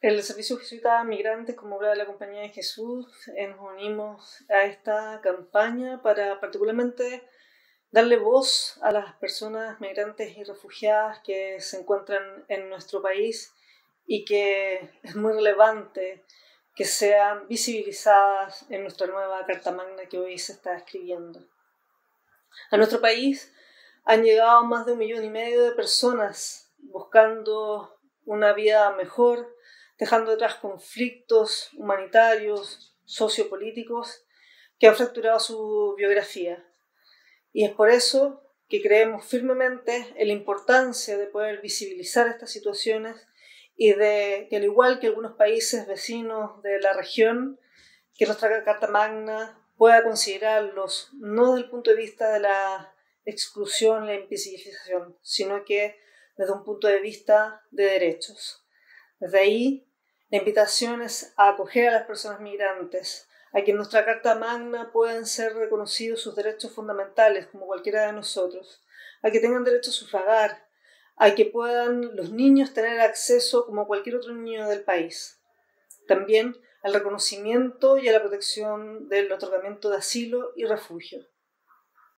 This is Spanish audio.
El Servicio Jesuita Migrantes, como obra de la Compañía de Jesús, eh, nos unimos a esta campaña para particularmente darle voz a las personas migrantes y refugiadas que se encuentran en nuestro país y que es muy relevante que sean visibilizadas en nuestra nueva Carta Magna que hoy se está escribiendo. A nuestro país han llegado más de un millón y medio de personas buscando una vida mejor, dejando atrás conflictos humanitarios, sociopolíticos que han fracturado su biografía. Y es por eso que creemos firmemente en la importancia de poder visibilizar estas situaciones y de que al igual que algunos países vecinos de la región, que nuestra Carta Magna pueda considerarlos no desde el punto de vista de la exclusión, la invisibilización, sino que desde un punto de vista de derechos. Desde ahí la invitación es a acoger a las personas migrantes, a que en nuestra Carta Magna puedan ser reconocidos sus derechos fundamentales como cualquiera de nosotros, a que tengan derecho a sufragar, a que puedan los niños tener acceso como cualquier otro niño del país. También al reconocimiento y a la protección del otorgamiento de asilo y refugio.